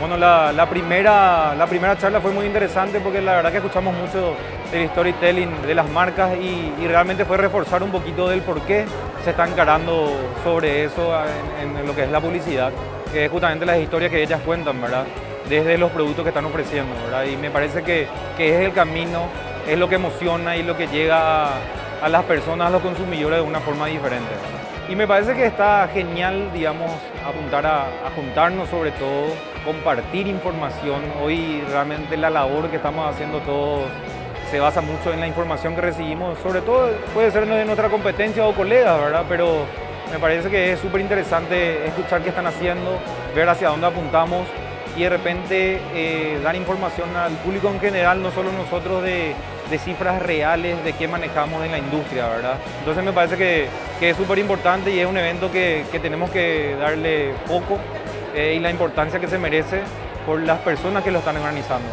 Bueno, la, primera, la primera charla fue muy interesante porque la verdad que escuchamos mucho del storytelling de las marcas y, realmente fue reforzar un poquito del por qué se está encarando sobre eso en, en, lo que es la publicidad, que es justamente las historias que ellas cuentan, ¿verdad? Desde los productos que están ofreciendo, ¿verdad? Y me parece que, que es el camino, es lo que emociona y lo que llega a, a las personas, a los consumidores de una forma diferente. Y me parece que está genial, digamos, apuntar a, juntarnos sobre todo, compartir información. Hoy realmente la labor que estamos haciendo todos se basa mucho en la información que recibimos, sobre todo puede ser de nuestra competencia o colegas, ¿verdad? Pero me parece que es súper interesante escuchar qué están haciendo, ver hacia dónde apuntamos y de repente eh, dar información al público en general, no solo nosotros, de, cifras reales de qué manejamos en la industria, ¿verdad? Entonces me parece que, es súper importante y es un evento que, que, tenemos que darle poco eh, y la importancia que se merece por las personas que lo están organizando.